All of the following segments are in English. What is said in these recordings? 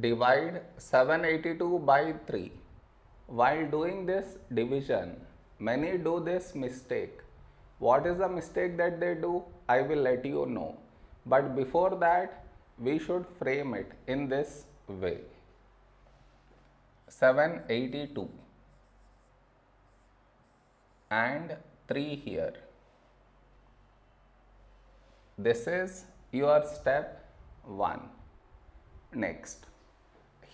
divide 782 by 3. While doing this division, many do this mistake. What is the mistake that they do? I will let you know. But before that, we should frame it in this way. 782 and 3 here. This is your step 1. Next,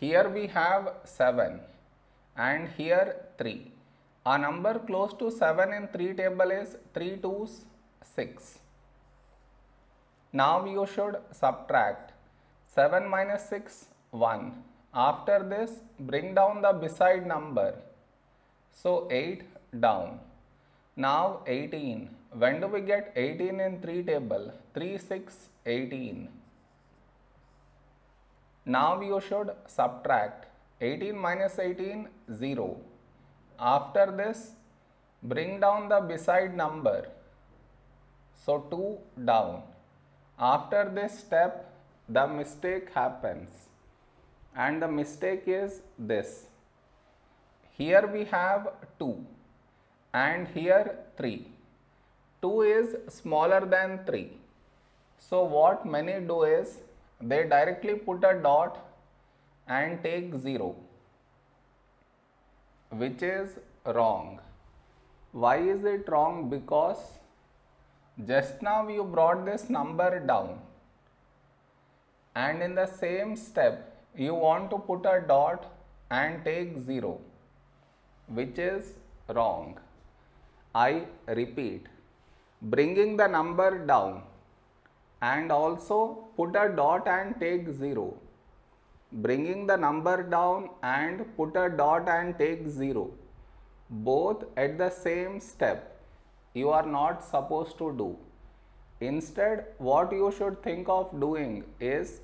here we have 7 and here 3. A number close to 7 in 3 table is 3 2's 6. Now you should subtract 7 minus 6 1. After this bring down the beside number. So 8 down. Now 18. When do we get 18 in 3 table? 3 6 18. Now you should subtract 18 minus 18 0. After this bring down the beside number. So 2 down. After this step the mistake happens and the mistake is this. Here we have 2 and here 3. 2 is smaller than 3. So what many do is they directly put a dot and take 0 which is wrong. Why is it wrong? Because just now you brought this number down and in the same step you want to put a dot and take 0 which is wrong. I repeat bringing the number down and also put a dot and take 0 bringing the number down and put a dot and take 0 both at the same step. You are not supposed to do. Instead what you should think of doing is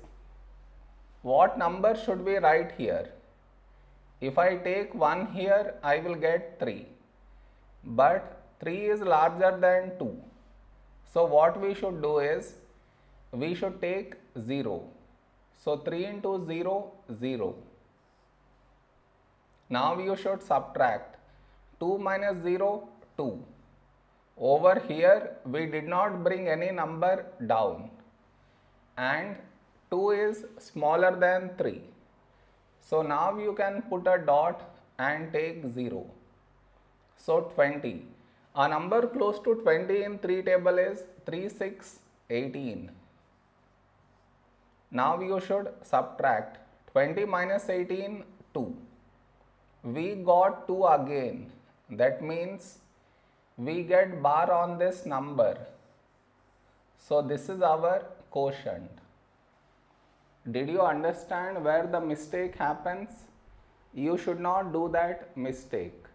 what number should we write here? If I take 1 here I will get 3 but 3 is larger than 2 so what we should do is we should take 0 so 3 into 0 0 now you should subtract 2 minus 0 2 over here we did not bring any number down. And 2 is smaller than 3 so now you can put a dot and take 0 so 20 a number close to 20 in 3 table is 3 6 18 now you should subtract 20 minus 18 2 we got 2 again. That means we get bar on this number. So this is our quotient. Did you understand where the mistake happens? You should not do that mistake